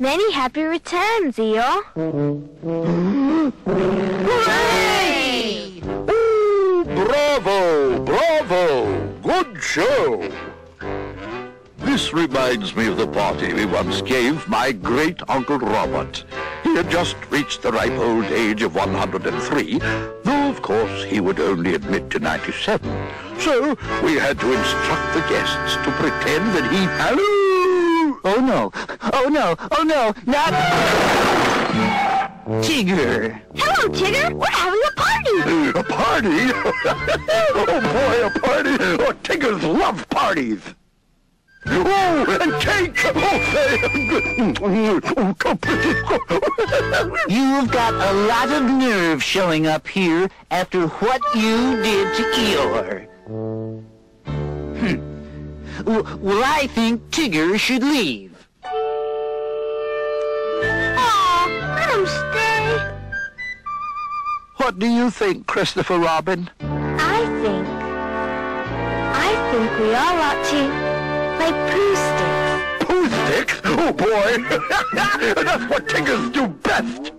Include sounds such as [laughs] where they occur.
Many happy returns, Eeyore. Hooray! Ooh, bravo, bravo. Good show. This reminds me of the party we once gave my great Uncle Robert. He had just reached the ripe old age of 103, though of course he would only admit to 97. So we had to instruct the guests to pretend that he... Hello! Oh no! Oh no! Oh no! Not Tigger! Hello, Tigger. We're having a party. A party? [laughs] oh boy, a party! Oh, Tiggers love parties! Oh, and cake! Oh, You've got a lot of nerve showing up here after what you did to Eeyore. Hmm. W- Well, I think Tigger should leave. Aw, let him stay. what do you think, Christopher Robin? I think... I think we all ought to play Pooh sticks. Pooh sticks? Oh boy! [laughs] That's what Tiggers do best!